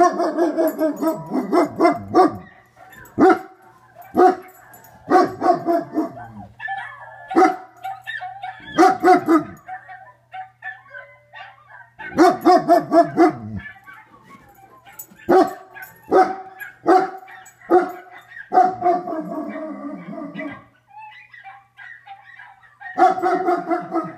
Ha ha ha ha!